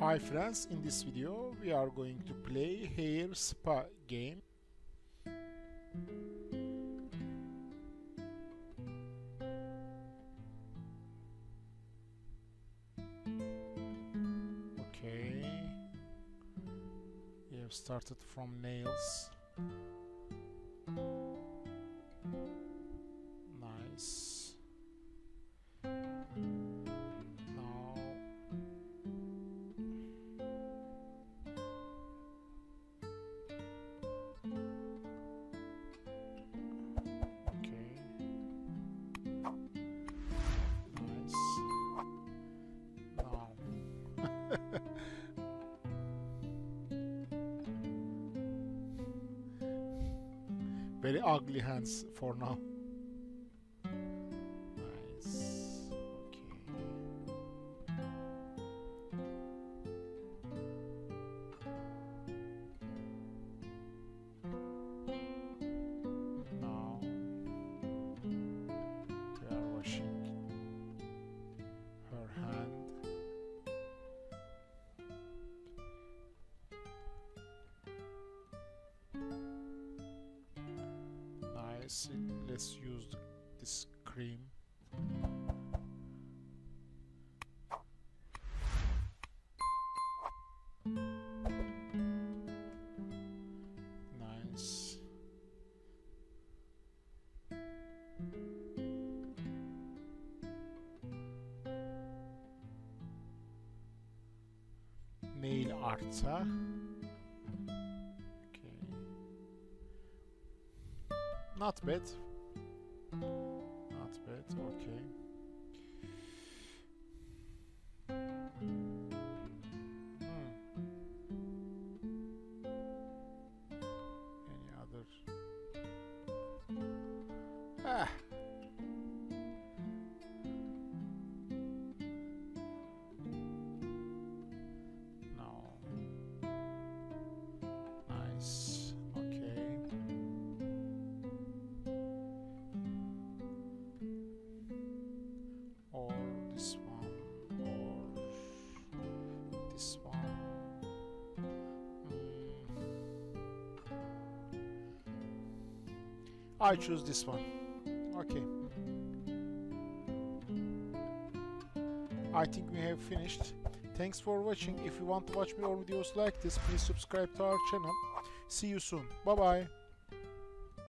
Hi friends, in this video we are going to play hair spa game. Okay. We have started from nails. Very ugly hands for now. Let's use this cream. Nice. nail arts, huh? Not bad. Not bad, okay. This one. Mm. I choose this one. Okay. I think we have finished. Thanks for watching. If you want to watch more videos like this, please subscribe to our channel. See you soon. Bye bye.